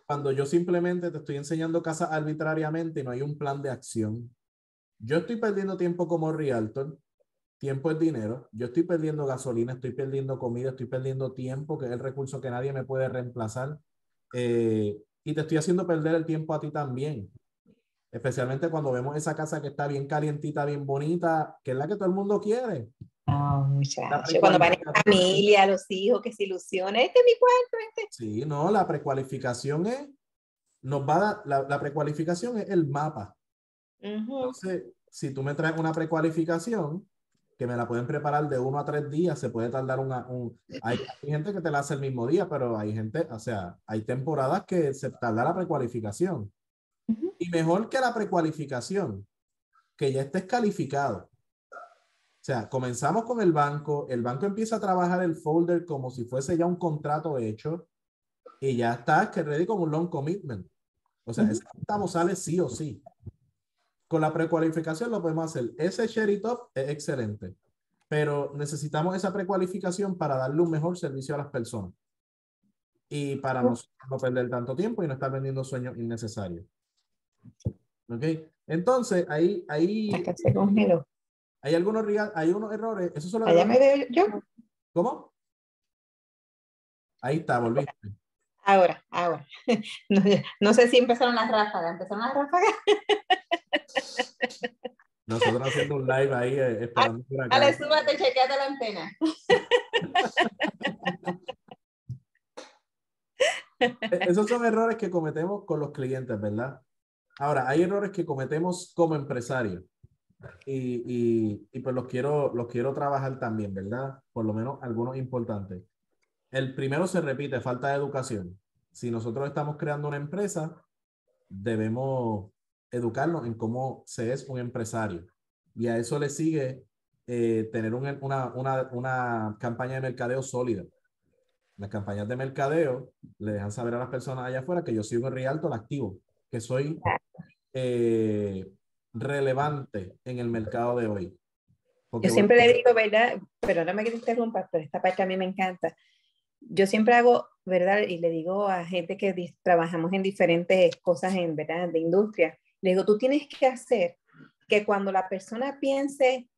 Cuando yo simplemente te estoy enseñando casas arbitrariamente y no hay un plan de acción. Yo estoy perdiendo tiempo como realtor. Tiempo es dinero. Yo estoy perdiendo gasolina, estoy perdiendo comida, estoy perdiendo tiempo, que es el recurso que nadie me puede reemplazar. Eh, y te estoy haciendo perder el tiempo a ti también. Especialmente cuando vemos esa casa que está bien calientita, bien bonita, que es la que todo el mundo quiere. Oh, Cuando van en familia, los hijos que se ilusionan, este es mi cuarto, este. Sí, no, la precualificación es, nos va a dar, la, la precualificación es el mapa. Entonces, si tú me traes una precualificación, que me la pueden preparar de uno a tres días, se puede tardar una, un... Hay, gente que te la hace el mismo día, pero hay gente, o sea, hay temporadas que se tarda la precualificación. Y mejor que la precualificación, que ya estés calificado. O sea, comenzamos con el banco, el banco empieza a trabajar el folder como si fuese ya un contrato hecho y ya está que ready con un long commitment. O sea, estamos sale sí o sí. Con la precualificación lo podemos hacer. Ese Sherry Top es excelente, pero necesitamos esa precualificación para darle un mejor servicio a las personas y para no, no perder tanto tiempo y no estar vendiendo sueños innecesarios. ¿Ok? Entonces, ahí, ahí, hay algunos, hay unos errores. Eso solo Allá me veo yo. ¿Cómo? Ahí está, volviste. Ahora, ahora. (laughs) No, sé si empezaron las ráfagas. ¿Empezaron las ráfagas? (laughs) Nosotros haciendo un live ahí eh, esperando por acá. Ale, súbate, chequeate la antena. (laughs) E-, esos son errores que cometemos con los clientes, ¿verdad? Ahora, hay errores que cometemos como empresarios y, y, pues los quiero, los quiero trabajar también, ¿verdad? Por lo menos algunos importantes. El primero se repite, falta de educación. Si nosotros estamos creando una empresa, debemos educarnos en cómo se es un empresario. Y a eso le sigue eh, tener una, una, una campaña de mercadeo sólida. Las campañas de mercadeo le dejan saber a las personas allá afuera que yo soy un realtor activo, que soy eh, relevante en el mercado de hoy. yo siempre le digo, ¿verdad? Perdóname que te interrumpa, pero esta parte a mí me encanta. Yo siempre hago, ¿verdad? Y le digo a gente que trabajamos en diferentes cosas, en verdad, de industria, le digo, tú tienes que hacer que cuando la persona piense,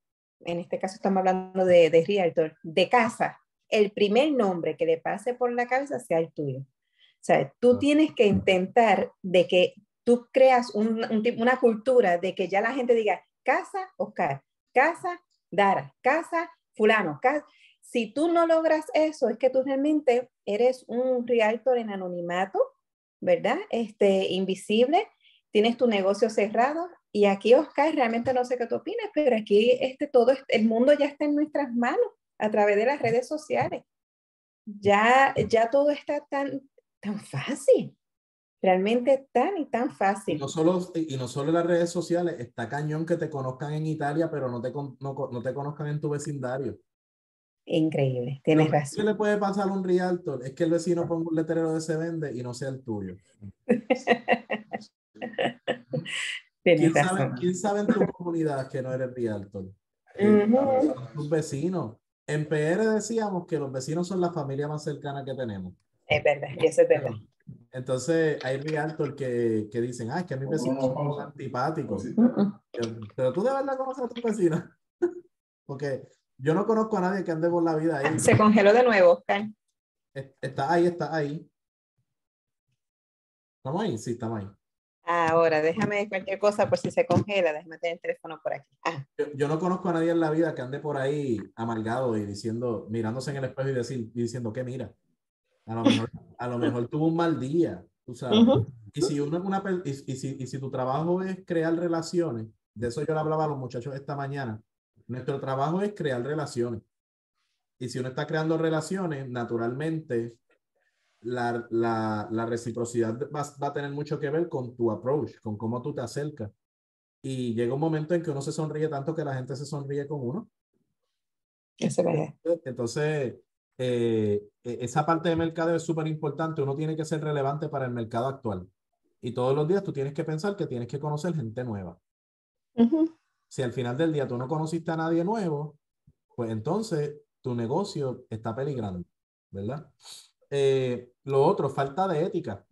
en este caso estamos hablando de, de realtor, de casa, el primer nombre que le pase por la cabeza sea el tuyo. O sea, tú tienes que intentar de que tú creas un, una cultura de que ya la gente diga, casa Oscar, casa Dara, casa fulano, casa. Si tú no logras eso, es que tú realmente eres un realtor en anonimato, ¿verdad? Este, invisible, tienes tu negocio cerrado y aquí, Oscar, realmente no sé qué tú opinas, pero aquí este, todo el mundo ya está en nuestras manos a través de las redes sociales. Ya, ya todo está tan, tan fácil. Realmente tan y tan fácil. Y no solo, y no solo en las redes sociales, está cañón que te conozcan en Italia, pero no te, no, no te conozcan en tu vecindario. Increíble, tienes razón. ¿Qué le puede pasar a un realtor? Es que el vecino ponga un letrero de se vende y no sea el tuyo. (laughs) ¿Quién sabe, ¿Quién sabe, en tu comunidad que no eres realtor? (laughs) Tus vecinos. En PR decíamos que los vecinos son la familia más cercana que tenemos. Es verdad, eso es verdad. Entonces hay realtor que, que dicen, ah, es que mis vecinos son antipáticos. Pero, tú de verdad conoces a tus vecinos. (laughs) Porque yo no conozco a nadie que ande por la vida ahí. Se congeló de nuevo, Oscar. Está ahí, está ahí. ¿Estamos ahí? Sí, estamos ahí. Ahora, déjame cualquier cosa por si se congela, déjame tener el teléfono por aquí. Ah. Yo, no conozco a nadie en la vida que ande por ahí amargado y diciendo, mirándose en el espejo y, decir, y diciendo, ¿qué mira? A lo mejor, a lo mejor tuvo un mal día, tú sabes. y, si una, y, si, y si tu trabajo es crear relaciones, de eso yo le hablaba a los muchachos esta mañana, nuestro trabajo es crear relaciones. Y si uno está creando relaciones, naturalmente la, la, la reciprocidad va, va, a tener mucho que ver con tu approach, con cómo tú te acercas. Y llega un momento en que uno se sonríe tanto que la gente se sonríe con uno. Eso Entonces, eh, e, esa parte de mercado es súper importante. Uno tiene que ser relevante para el mercado actual. Y todos los días tú tienes que pensar que tienes que conocer gente nueva. Si al final del día tú no conociste a nadie nuevo, pues entonces tu negocio está peligrando, ¿verdad? Eh, lo otro, falta de ética.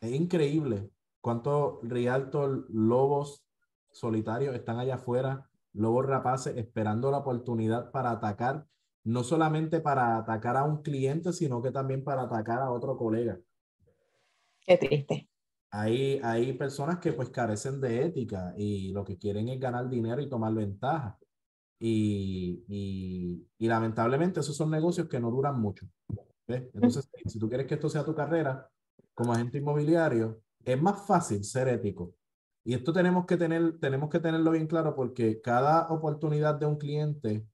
Es increíble cuántos realtor lobos solitarios están allá afuera, lobos rapaces, esperando la oportunidad para atacar, no solamente para atacar a un cliente, sino que también para atacar a otro colega. Qué triste. Hay, hay personas que pues carecen de ética y lo que quieren es ganar dinero y tomar ventaja. Y, y, y lamentablemente esos son negocios que no duran mucho. Entonces, (laughs) si tú quieres que esto sea tu carrera como agente inmobiliario, es más fácil ser ético. Y esto tenemos que, tener, tenemos que tenerlo bien claro porque cada oportunidad de un cliente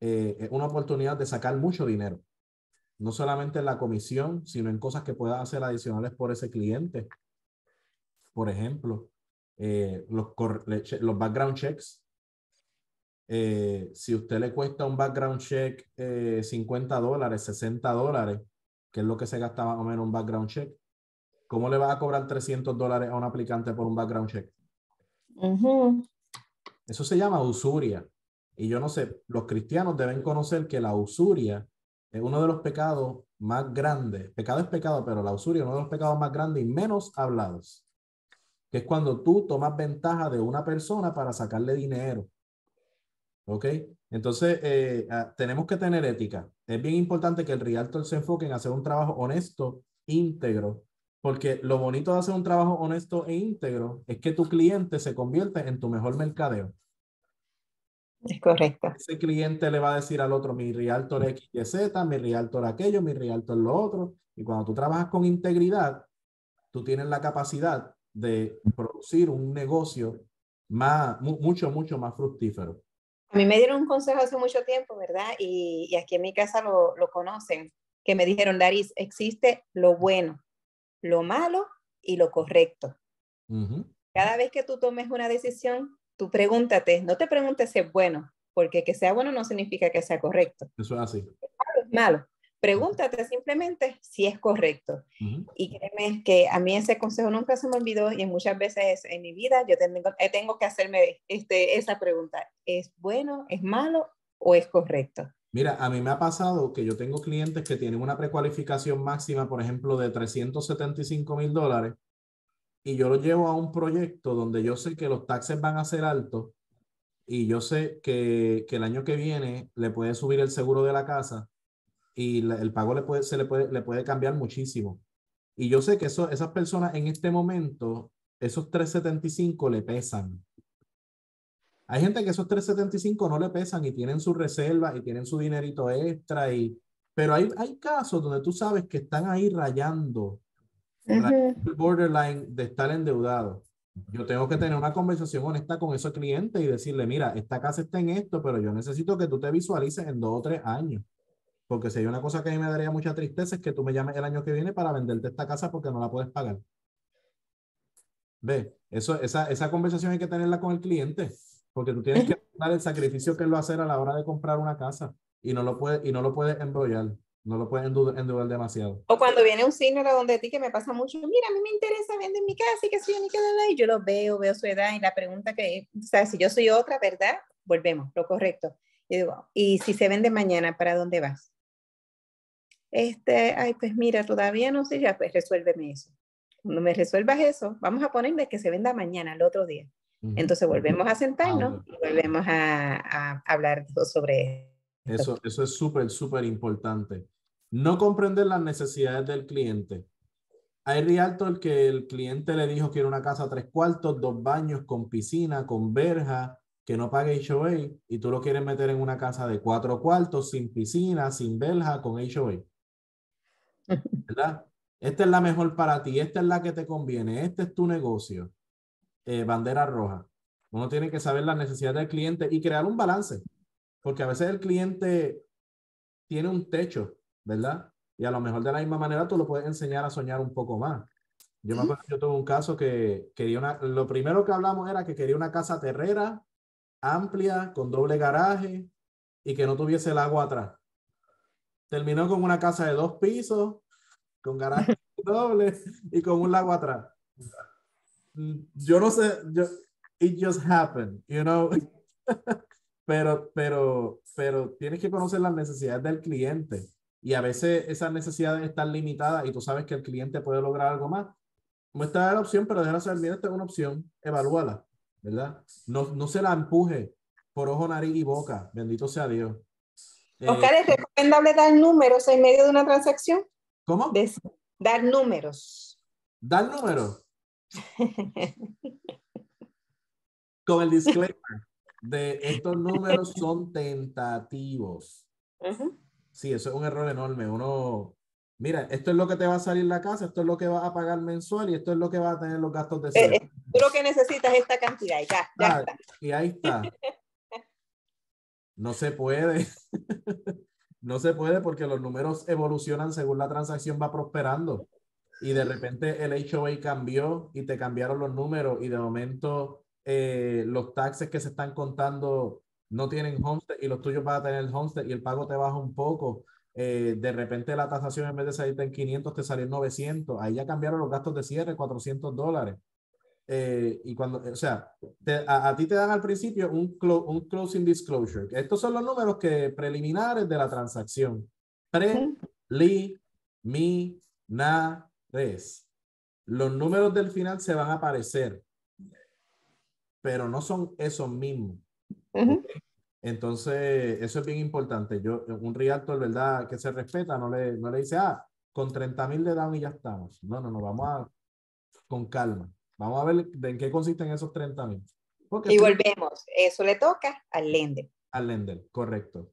eh, es una oportunidad de sacar mucho dinero. No solamente en la comisión, sino en cosas que puedas hacer adicionales por ese cliente. Por ejemplo, eh, los, los background checks eh, si usted le cuesta un background check 50 eh, dólares, 60 dólares, que es lo que se gasta más o menos un background check, ¿cómo le va a cobrar 300 dólares a un aplicante por un background check? Eso se llama usuria. Y yo no sé, los cristianos deben conocer que la usuria es uno de los pecados más grandes. Pecado es pecado, pero la usuria es uno de los pecados más grandes y menos hablados. Que es cuando tú tomas ventaja de una persona para sacarle dinero. ¿Ok? Entonces, eh, ah, tenemos que tener ética. Es bien importante que el realtor se enfoque en hacer un trabajo honesto, íntegro, porque lo bonito de hacer un trabajo honesto e íntegro es que tu cliente se convierte en tu mejor mercadeo. Es correcto. Ese cliente le va a decir al otro, mi realtor X, Y, Z, mi realtor aquello, mi realtor lo otro. Y cuando tú trabajas con integridad, tú tienes la capacidad de producir un negocio más, mucho, mucho más fructífero. A mí me dieron un consejo hace mucho tiempo, ¿verdad? Y, aquí en mi casa lo, lo, conocen, que me dijeron, Daris, existe lo bueno, lo malo y lo correcto. Cada vez que tú tomes una decisión, tú pregúntate, no te preguntes si es bueno, porque que sea bueno no significa que sea correcto. Eso es así. Es malo. Pregúntate simplemente si es correcto. Y créeme que a mí ese consejo nunca se me olvidó y muchas veces en mi vida yo tengo, eh, tengo que hacerme este, esa pregunta. ¿Es bueno, es malo o es correcto? Mira, a mí me ha pasado que yo tengo clientes que tienen una precualificación máxima, por ejemplo, de 375 mil dólares y yo los llevo a un proyecto donde yo sé que los taxes van a ser altos y yo sé que, que el año que viene le puede subir el seguro de la casa y el pago le puede, se le puede, le puede cambiar muchísimo. Y yo sé que eso, esas personas en este momento, esos 375 le pesan. Hay gente que esos 375 no le pesan y tienen su reserva y tienen su dinerito extra. Y, pero hay, hay casos donde tú sabes que están ahí rayando el borderline de estar endeudado. Yo tengo que tener una conversación honesta con esos clientes y decirle, mira, esta casa está en esto, pero yo necesito que tú te visualices en dos o tres años. Porque si hay una cosa que a mí me daría mucha tristeza es que tú me llames el año que viene para venderte esta casa porque no la puedes pagar. Ve, eso, esa, esa conversación hay que tenerla con el cliente, porque tú tienes que dar el sacrificio que él va a hacer a la hora de comprar una casa y no lo puedes, y no lo puedes embrollar. No lo puedes endeudar demasiado. O cuando viene un signo de donde ti que me pasa mucho, mira, a mí me interesa vender mi casa y que soy única de y yo lo veo, veo su edad y la pregunta que, o sea, si yo soy otra, ¿verdad? Volvemos, lo correcto. Y digo, ¿y si se vende mañana, para dónde vas? Este, ay, pues mira, todavía no sé, ya, pues resuélveme eso. Cuando me resuelvas eso, vamos a ponerle que se venda mañana, el otro día. Entonces volvemos a sentarnos y volvemos a, a hablar sobre eso, eso es súper, súper importante. No comprender las necesidades del cliente. Hay realtor que el cliente le dijo que era una casa tres cuartos, dos baños, con piscina, con verja, que no pague HOA, y tú lo quieres meter en una casa de cuatro cuartos, sin piscina, sin verja, con HOA. ¿Verdad? Esta es la mejor para ti, esta es la que te conviene, este es tu negocio. Eh, bandera roja. Uno tiene que saber las necesidades del cliente y crear un balance. Porque a veces el cliente tiene un techo, ¿verdad? Y a lo mejor de la misma manera tú lo puedes enseñar a soñar un poco más. Yo me acuerdo, yo tuve un caso que quería una, lo primero que hablamos era que quería una casa terrera, amplia, con doble garaje y que no tuviese el agua atrás. Terminó con una casa de dos pisos, con garaje (laughs) doble y con un lago atrás. Yo no sé, yo, it just happened, you know. (laughs) pero, pero, pero tienes que conocer las necesidades del cliente y a veces esas necesidades están limitadas y tú sabes que el cliente puede lograr algo más. Muestra la opción, pero déjala saber, mira, esta es una opción, evalúala, ¿verdad? No, no se la empuje por ojo, nariz y boca, bendito sea Dios. Oscar, ¿es recomendable dar números en medio de una transacción? ¿Cómo? dar números. ¿Dar números? Con el disclaimer de estos números son tentativos. Sí, eso es un error enorme. Uno, mira, esto es lo que te va a salir la casa, esto es lo que vas a pagar mensual y esto es lo que va a tener los gastos de eh, cierre. Eh, tú lo que necesitas es esta cantidad y ya, ya ah, está. Y ahí está. (laughs) No se puede. (laughs) no se puede porque los números evolucionan según la transacción va prosperando. Y de repente el HOA cambió y te cambiaron los números y de momento eh, los taxes que se están contando no tienen homestead y los tuyos van a tener homestead y el pago te baja un poco. Eh, de repente la tasación en vez de salirte en 500 te salió en 900. Ahí ya cambiaron los gastos de cierre, 400 dólares. Eh, y cuando, o sea, a, ti te dan al principio un, un closing disclosure. Estos son los números que preliminares de la transacción. Pre, li, mi, na, res. Los números del final se van a aparecer pero no son esos mismos. Entonces, eso es bien importante. Yo, un realtor, ¿verdad? Que se respeta, no le, no le dice, ah, con 30 mil de down y ya estamos. No, no, no, vamos a, con calma. Vamos a ver de en qué consisten esos 30 mil. Y volvemos, eso le toca al lender. Al lender, correcto.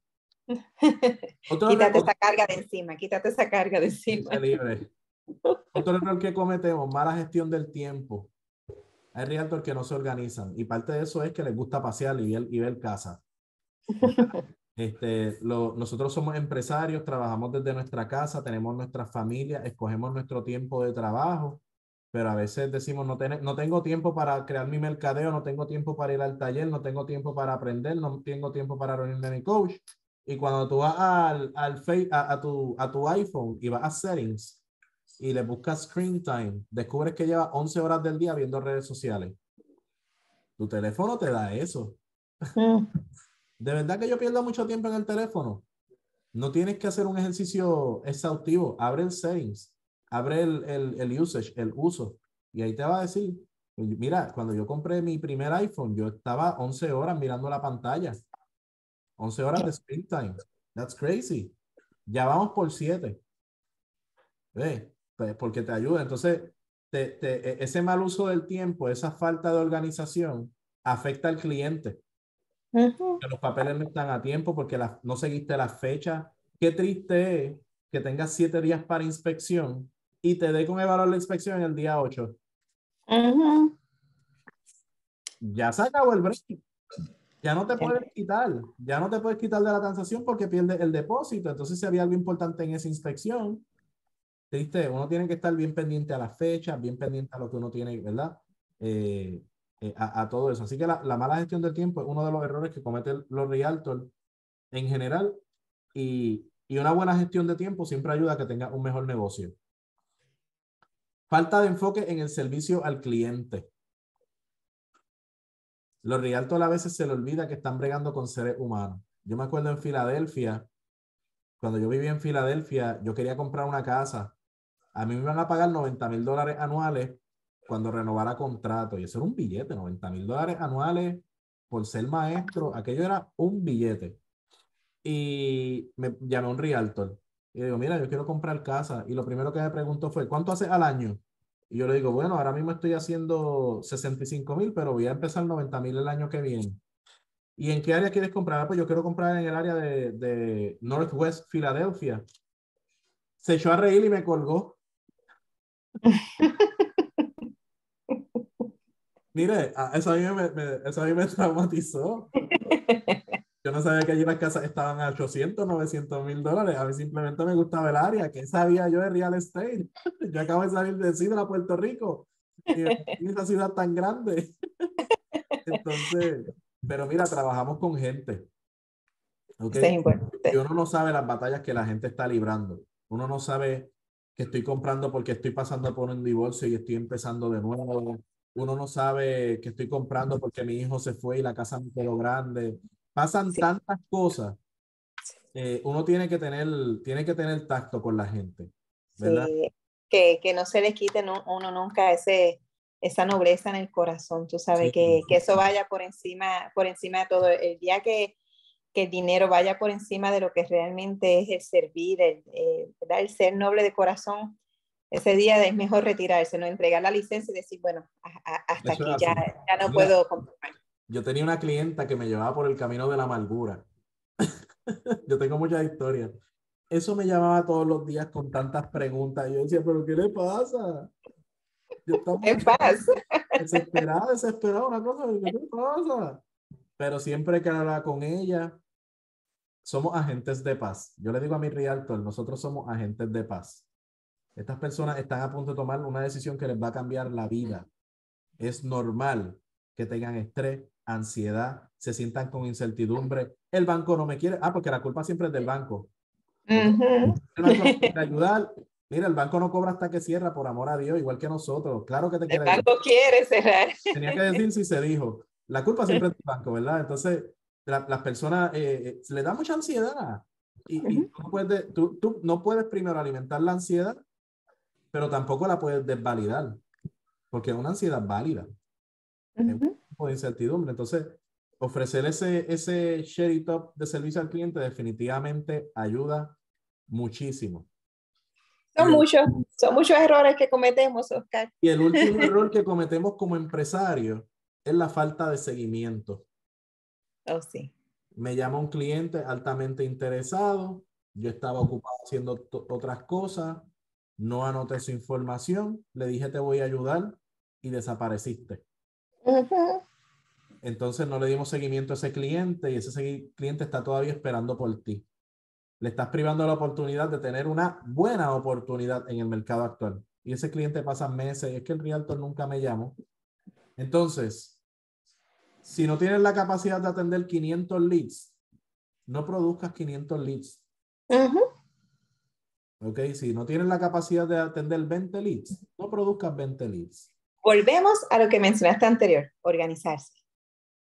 (laughs) quítate esa carga de encima, quítate esa carga de encima. Libre. Otro error que cometemos, mala gestión del tiempo. Hay realtors que no se organizan y parte de eso es que les gusta pasear y ver, y ver casa. (laughs) Este, lo, nosotros somos empresarios, trabajamos desde nuestra casa, tenemos nuestra familia, escogemos nuestro tiempo de trabajo, pero a veces decimos, no, no tengo tiempo para crear mi mercadeo, no tengo tiempo para ir al taller, no tengo tiempo para aprender, no tengo tiempo para reunirme mi coach. Y cuando tú vas al, al a, a, tu, a tu iPhone y vas a settings, y le buscas screen time, descubres que lleva 11 horas del día viendo redes sociales. Tu teléfono te da eso. Mm. (laughs) De verdad que yo pierdo mucho tiempo en el teléfono. No tienes que hacer un ejercicio exhaustivo. Abre el settings, abre el, el, el usage, el uso. Y ahí te va a decir, mira, cuando yo compré mi primer iPhone, yo estaba 11 horas mirando la pantalla. 11 horas de screen time. That's crazy. Ya vamos por 7. ¿Ves? pues, porque te ayuda. Entonces, te, e, ese mal uso del tiempo, esa falta de organización, afecta al cliente. Que los papeles no están a tiempo porque no seguiste la fecha. Qué triste es que tengas siete días para inspección y te dé con evaluar la inspección en el día 8. Ya se acabó el break. ya no te puedes quitar, ya no te puedes quitar de la transacción porque pierdes el depósito. Entonces, si había algo importante en esa inspección, ¿viste? Uno tiene que estar bien pendiente a las fechas, bien pendiente a lo que uno tiene, ¿verdad? Eh, eh, a, todo eso. Así que la, la, mala gestión del tiempo es uno de los errores que cometen los realtors en general y, y una buena gestión de tiempo siempre ayuda a que tenga un mejor negocio. Falta de enfoque en el servicio al cliente. Los realtors a veces se le olvida que están bregando con seres humanos. Yo me acuerdo en Filadelfia, cuando yo vivía en Filadelfia, yo quería comprar una casa. A mí me iban a pagar 90 mil dólares anuales cuando renovara contrato. Y eso era un billete, 90 mil dólares anuales por ser maestro. Aquello era un billete. Y me llamé un realtor. Y digo, mira, yo quiero comprar casa. Y lo primero que me preguntó fue, ¿cuánto hace al año? Y yo le digo, bueno, ahora mismo estoy haciendo 65 mil, pero voy a empezar 90 mil el año que viene. ¿Y en qué área quieres comprar? Ah, pues yo quiero comprar en el área de, de Northwest Philadelphia. Se echó a reír y me colgó. (laughs) Mire, eso a mí me, eso a mí me traumatizó. (laughs) Yo no sabía que allí las casas estaban a 800, 900 mil dólares. A mí simplemente me gustaba el área. ¿Qué sabía yo de real estate? (laughs) Yo acabo de salir de Sidra, Puerto Rico. Y (laughs) esa ciudad tan grande. (laughs) Entonces, pero mira, trabajamos con gente. ¿okay? Y uno no sabe las batallas que la gente está librando. Uno no sabe que estoy comprando porque estoy pasando por un divorcio y estoy empezando de nuevo. Uno no sabe que estoy comprando porque mi hijo se fue y la casa me quedó grande. Pasan tantas cosas. Eh, uno tiene que, tener, tiene que tener tacto con la gente. ¿verdad? Sí, que, que no se le quite uno nunca ese, esa nobleza en el corazón, tú sabes, que, que, eso vaya por encima, por encima de todo. El día que, que, el dinero vaya por encima de lo que realmente es el servir, el, el ser noble de corazón, ese día es mejor retirarse, no entregar la licencia y decir, bueno, hasta aquí ya, ya, no puedo comprar. Yo tenía una clienta que me llevaba por el camino de la amargura. (laughs) yo tengo muchas historias. Eso me llamaba todos los días con tantas preguntas. Yo decía, ¿pero qué le pasa? ¿Qué pasa? Desesperada, desesperada, una cosa, ¿qué le pasa? Pero siempre que hablaba con ella, somos agentes de paz. Yo le digo a mi realtor, nosotros somos agentes de paz. Estas personas están a punto de tomar una decisión que les va a cambiar la vida. Es normal que tengan estrés, ansiedad, se sientan con incertidumbre. El banco no me quiere. Ah, porque la culpa siempre es del banco. El banco quiere (laughs) ayudar. Mira, el banco no cobra hasta que cierra, por amor a Dios, igual que nosotros. Claro que te quiere. El banco quiere cerrar. Tenía que decir si se dijo. La culpa siempre es del banco, ¿verdad? Entonces, las personas eh, eh le da mucha ansiedad. Y, tú, puedes, tú, tú, no puedes primero alimentar la ansiedad, pero tampoco la puedes desvalidar, porque es una ansiedad válida de incertidumbre. Entonces, ofrecer ese, ese Sherry Top de servicio al cliente definitivamente ayuda muchísimo. Son muchos, son muchos errores que cometemos, Oscar. Y el último (laughs) error que cometemos como empresario es la falta de seguimiento. Oh, sí. Me llama un cliente altamente interesado, yo estaba ocupado haciendo otras cosas, no anoté su información, le dije te voy a ayudar y desapareciste. Entonces no le dimos seguimiento a ese cliente y ese cliente está todavía esperando por ti. Le estás privando la oportunidad de tener una buena oportunidad en el mercado actual. Y ese cliente pasa meses y es que el realtor nunca me llamó. Entonces, si no tienes la capacidad de atender 500 leads, no produzcas 500 leads. Ok, si no tienes la capacidad de atender 20 leads, no produzcas 20 leads. Volvemos a lo que mencionaste anterior, organizarse.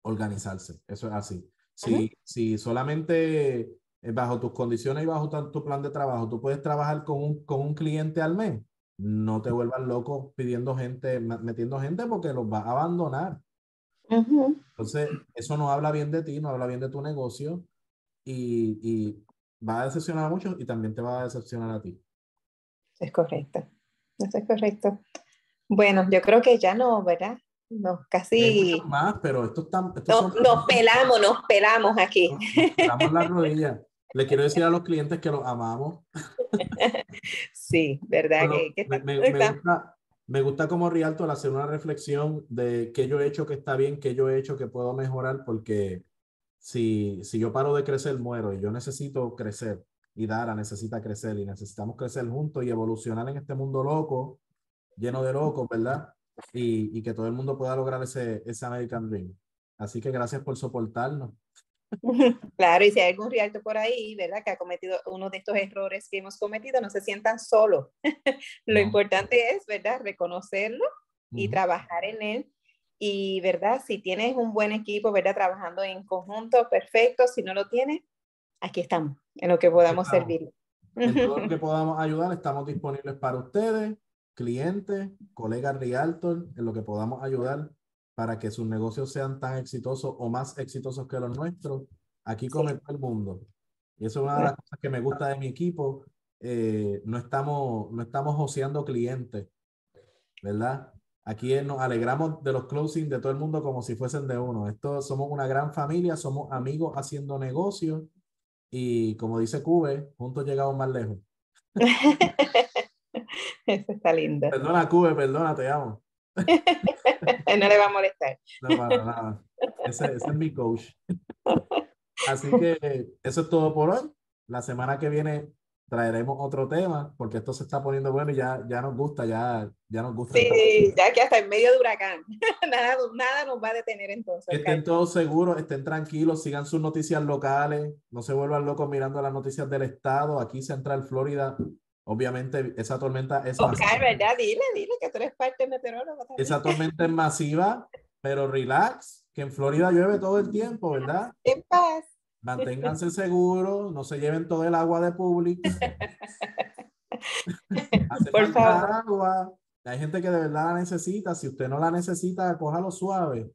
Organizarse, eso es así. Si, si solamente eh, bajo tus condiciones y bajo tu, plan de trabajo tú puedes trabajar con un, con un cliente al mes, no te vuelvas loco pidiendo gente, metiendo gente porque los vas a abandonar. Entonces, eso no habla bien de ti, no habla bien de tu negocio y, y va a decepcionar a muchos y también te va a decepcionar a ti. Es correcto, eso es correcto. Bueno, yo creo que ya no, ¿verdad? No, casi. Más, pero esto está. nos pelamos, nos pelamos aquí. Nos la rodilla. Le quiero decir a los clientes que los amamos. sí, ¿verdad? que, me, gusta, me gusta como Rialto hacer una reflexión de qué yo he hecho que está bien, qué yo he hecho que puedo mejorar, porque si, si yo paro de crecer, muero y yo necesito crecer y Dara necesita crecer y necesitamos crecer juntos y evolucionar en este mundo loco, lleno de locos, ¿verdad? Y, y que todo el mundo pueda lograr ese, ese American Dream. Así que gracias por soportarnos. (laughs) Claro, y si hay algún realto por ahí, ¿verdad? Que ha cometido uno de estos errores que hemos cometido, no se sientan solos. (laughs) Lo importante es, ¿verdad? Reconocerlo y trabajar en él. Y, ¿verdad? Si tienes un buen equipo, ¿verdad? Trabajando en conjunto, perfecto. Si no lo tienes, aquí estamos, en lo que podamos servir. En todo lo (laughs) que podamos ayudar, estamos disponibles para ustedes, clientes, colegas Realtor, en lo que podamos ayudar para que sus negocios sean tan exitosos o más exitosos que los nuestros. Aquí come todo el mundo. Y eso es una de las cosas que me gusta de mi equipo. Eh, no estamos, no estamos joseando clientes, ¿verdad? Aquí nos alegramos de los closing de todo el mundo como si fuesen de uno. Esto somos una gran familia, somos amigos haciendo negocios y como dice Cube, juntos llegamos más lejos. (laughs) (laughs) Eso está lindo. Perdona, Cube, perdona, te amo. (laughs) no le va a molestar. No, para nada. Ese, ese, es mi coach. Así que eso es todo por hoy. La semana que viene traeremos otro tema porque esto se está poniendo bueno y ya, ya nos gusta, ya, ya nos gusta. Sí, ya que hasta en medio de huracán. (laughs) nada, nada nos va a detener entonces. Estén todos seguros, estén tranquilos, sigan sus noticias locales, no se vuelvan locos mirando las noticias del estado. Aquí Central Florida Obviamente esa tormenta es Oscar, ¿verdad? Dile, dile que tú eres parte meteorólogo. Esa tormenta es masiva, pero relax, que en Florida llueve todo el tiempo, ¿verdad? En paz. Manténganse seguros, no se lleven todo el agua de público. (laughs) Hace Por favor. agua. Hay gente que de verdad la necesita. Si usted no la necesita, cójalo suave,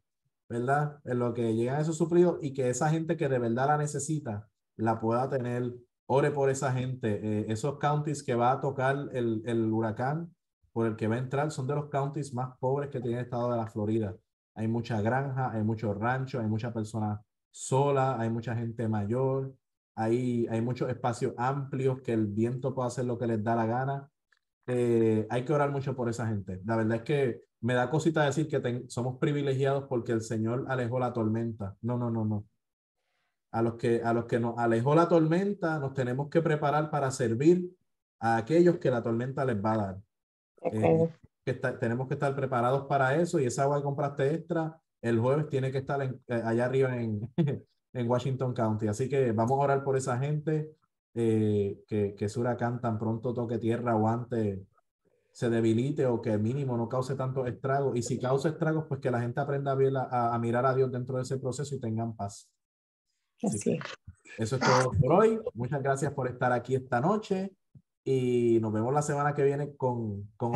¿verdad? En lo que llegan esos suplidos y que esa gente que de verdad la necesita la pueda tener ore por esa gente. Eh, esos counties que va a tocar el, el, huracán por el que va a entrar son de los counties más pobres que tiene el estado de la Florida. Hay mucha granja, hay muchos ranchos, hay muchas personas solas, hay mucha gente mayor, hay, hay muchos espacios amplios que el viento puede hacer lo que les da la gana. Eh, hay que orar mucho por esa gente. La verdad es que me da cosita decir que somos privilegiados porque el Señor alejó la tormenta. No, no, no, no a los que, a los que nos alejó la tormenta, nos tenemos que preparar para servir a aquellos que la tormenta les va a dar. Eh, que tenemos que estar preparados para eso y esa agua que compraste extra, el jueves tiene que estar eh, allá arriba en, (laughs) en Washington County. Así que vamos a orar por esa gente, eh, que, que ese huracán tan pronto toque tierra o antes se debilite o que mínimo no cause tantos estragos. Y si causa estragos, pues que la gente aprenda a, a mirar a Dios dentro de ese proceso y tengan paz. Así eso es todo por hoy. Muchas gracias por estar aquí esta noche y nos vemos la semana que viene con... con